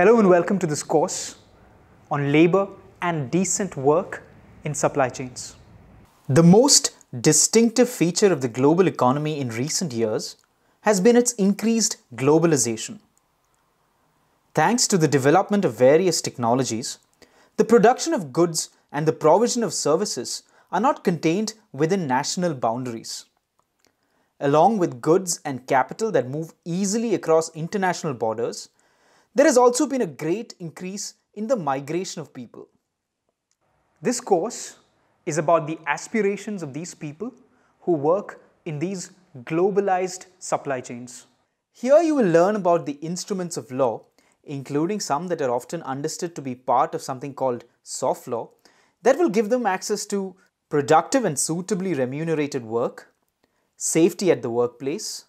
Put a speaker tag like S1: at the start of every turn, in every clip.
S1: Hello and welcome to this course on labor and decent work in supply chains.
S2: The most distinctive feature of the global economy in recent years has been its increased globalization. Thanks to the development of various technologies, the production of goods and the provision of services are not contained within national boundaries. Along with goods and capital that move easily across international borders, there has also been a great increase in the migration of people.
S1: This course is about the aspirations of these people who work in these globalized supply chains.
S2: Here you will learn about the instruments of law, including some that are often understood to be part of something called soft law, that will give them access to productive and suitably remunerated work, safety at the workplace,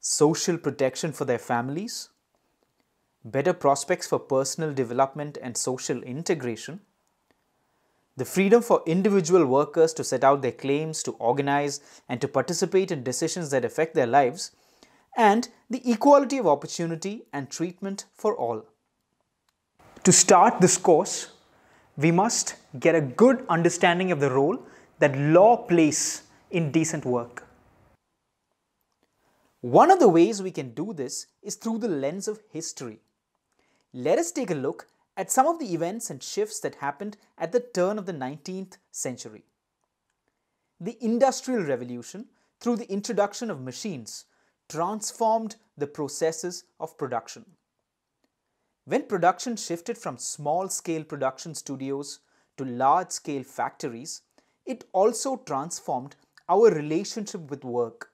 S2: social protection for their families, better prospects for personal development and social integration, the freedom for individual workers to set out their claims, to organize, and to participate in decisions that affect their lives, and the equality of opportunity and treatment for all.
S1: To start this course, we must get a good understanding of the role that law plays in decent work.
S2: One of the ways we can do this is through the lens of history. Let us take a look at some of the events and shifts that happened at the turn of the 19th century. The Industrial Revolution, through the introduction of machines, transformed the processes of production. When production shifted from small scale production studios to large scale factories, it also transformed our relationship with work.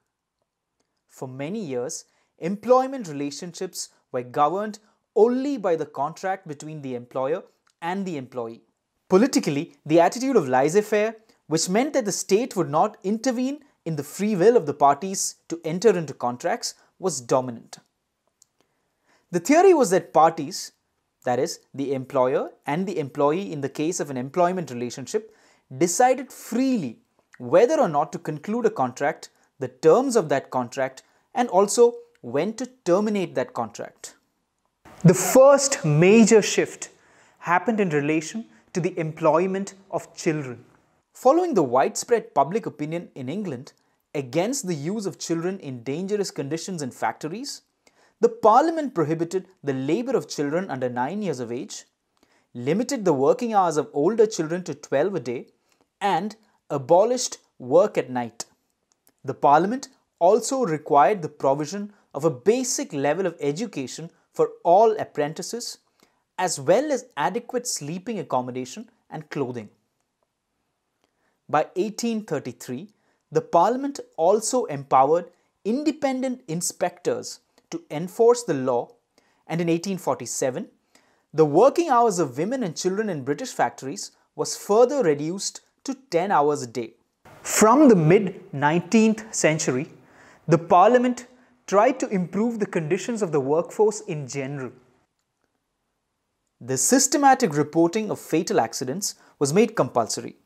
S2: For many years, employment relationships were governed only by the contract between the employer and the employee. Politically, the attitude of laissez faire, which meant that the state would not intervene in the free will of the parties to enter into contracts, was dominant. The theory was that parties, that is, the employer and the employee in the case of an employment relationship, decided freely whether or not to conclude a contract, the terms of that contract, and also when to terminate that contract.
S1: The first major shift happened in relation to the employment of children.
S2: Following the widespread public opinion in England against the use of children in dangerous conditions in factories, the Parliament prohibited the labour of children under 9 years of age, limited the working hours of older children to 12 a day, and abolished work at night. The Parliament also required the provision of a basic level of education for all apprentices, as well as adequate sleeping accommodation and clothing. By 1833, the Parliament also empowered independent inspectors to enforce the law, and in 1847, the working hours of women and children in British factories was further reduced to 10 hours a day.
S1: From the mid 19th century, the Parliament tried to improve the conditions of the workforce in general.
S2: The systematic reporting of fatal accidents was made compulsory,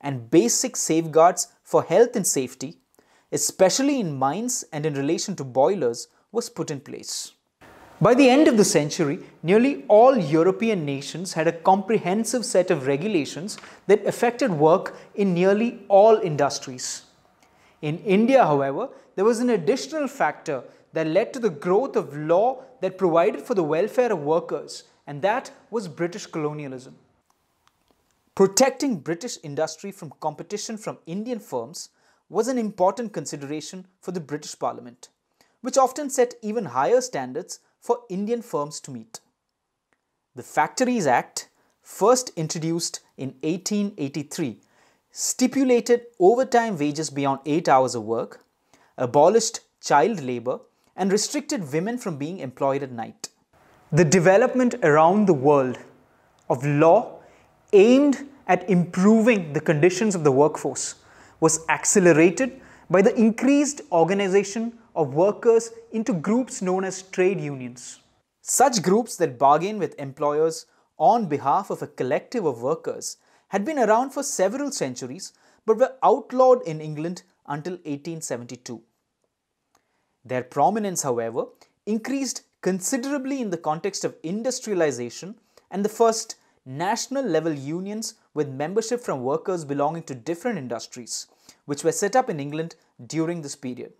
S2: and basic safeguards for health and safety, especially in mines and in relation to boilers, was put in place. By the end of the century, nearly all European nations had a comprehensive set of regulations that affected work in nearly all industries. In India, however, there was an additional factor that led to the growth of law that provided for the welfare of workers, and that was British colonialism. Protecting British industry from competition from Indian firms was an important consideration for the British Parliament, which often set even higher standards for Indian firms to meet. The Factories Act, first introduced in 1883, stipulated overtime wages beyond 8 hours of work, abolished child labor, and restricted women from being employed at night.
S1: The development around the world of law aimed at improving the conditions of the workforce was accelerated by the increased organization of workers into groups known as trade unions.
S2: Such groups that bargain with employers on behalf of a collective of workers had been around for several centuries but were outlawed in England until 1872. Their prominence, however, increased considerably in the context of industrialization and the first national level unions with membership from workers belonging to different industries, which were set up in England during this period.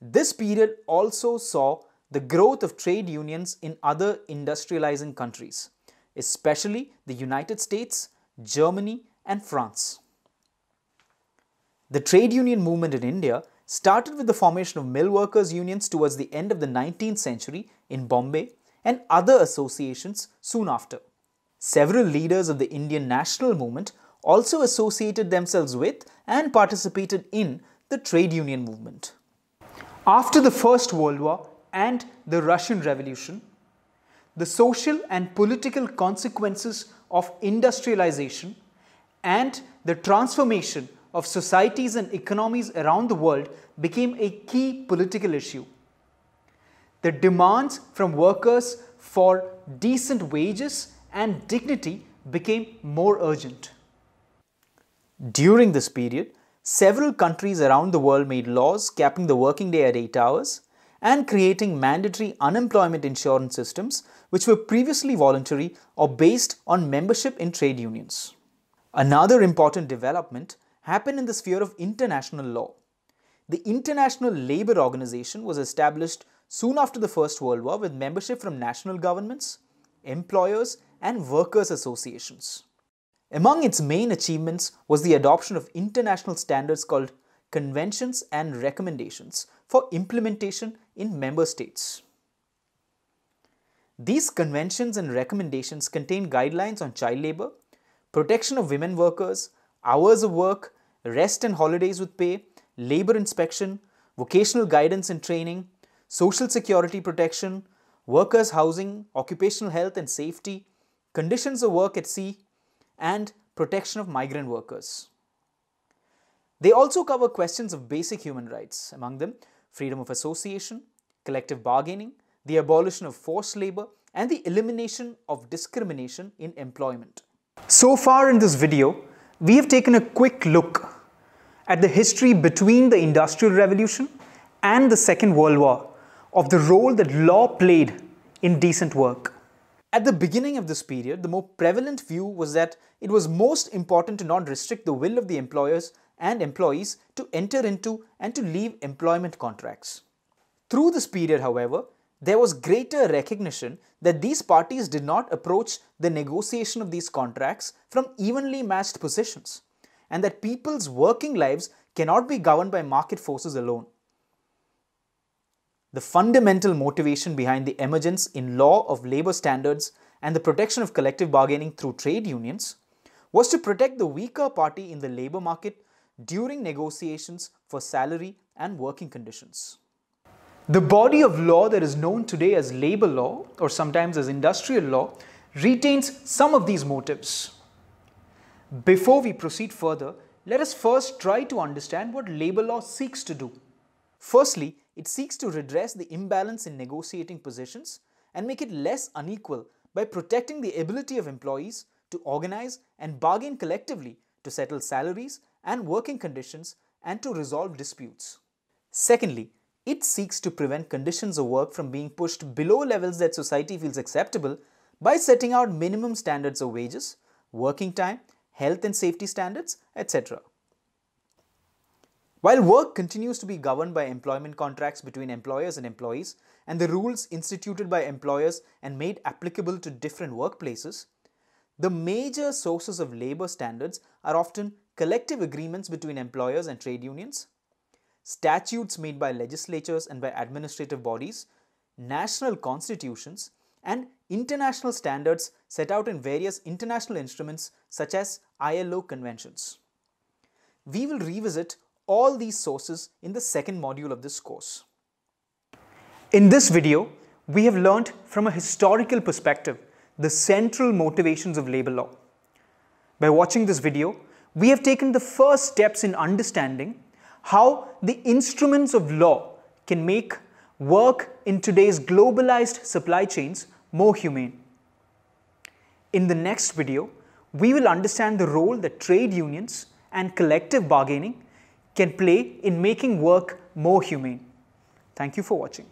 S2: This period also saw the growth of trade unions in other industrializing countries, especially the United States, Germany, and France. The trade union movement in India started with the formation of mill workers' unions towards the end of the 19th century in Bombay and other associations soon after. Several leaders of the Indian national movement also associated themselves with and participated in the trade union movement.
S1: After the First World War and the Russian Revolution, the social and political consequences of industrialization and the transformation of societies and economies around the world became a key political issue. The demands from workers for decent wages and dignity became more urgent.
S2: During this period, several countries around the world made laws capping the working day at 8 hours and creating mandatory unemployment insurance systems which were previously voluntary or based on membership in trade unions. Another important development happened in the sphere of international law. The International Labour Organization was established soon after the First World War with membership from national governments, employers, and workers' associations. Among its main achievements was the adoption of international standards called Conventions and Recommendations for implementation in member states. These conventions and recommendations contain guidelines on child labour, protection of women workers, hours of work, rest and holidays with pay, labour inspection, vocational guidance and training, social security protection, workers' housing, occupational health and safety, conditions of work at sea, and protection of migrant workers. They also cover questions of basic human rights, among them freedom of association, collective bargaining, the abolition of forced labour, and the elimination of discrimination in employment.
S1: So far in this video, we have taken a quick look at the history between the Industrial Revolution and the Second World War of the role that law played in decent work.
S2: At the beginning of this period, the more prevalent view was that it was most important to not restrict the will of the employers and employees to enter into and to leave employment contracts. Through this period, however, there was greater recognition that these parties did not approach the negotiation of these contracts from evenly matched positions and that people's working lives cannot be governed by market forces alone. The fundamental motivation behind the emergence in law of labor standards and the protection of collective bargaining through trade unions was to protect the weaker party in the labor market during negotiations for salary and working conditions.
S1: The body of law that is known today as labor law or sometimes as industrial law retains some of these motives. Before we proceed further, let us first try to understand what labor law seeks to do. Firstly, it seeks to redress the imbalance in negotiating positions and make it less unequal by protecting the ability of employees to organize and bargain collectively to settle salaries and working conditions and to resolve disputes. Secondly, it seeks to prevent conditions of work from being pushed below levels that society feels acceptable by setting out minimum standards of wages, working time, health and safety standards, etc. While work continues to be governed by employment contracts between employers and employees and the rules instituted by employers and made applicable to different workplaces, the major sources of labor standards are often collective agreements between employers and trade unions, statutes made by legislatures and by administrative bodies, national constitutions, and international standards set out in various international instruments such as ILO conventions. We will revisit all these sources in the second module of this course. In this video, we have learnt from a historical perspective the central motivations of labor law. By watching this video, we have taken the first steps in understanding how the instruments of law can make work in today's globalized supply chains more humane. In the next video, we will understand the role that trade unions and collective bargaining can play in making work more humane. Thank you for watching.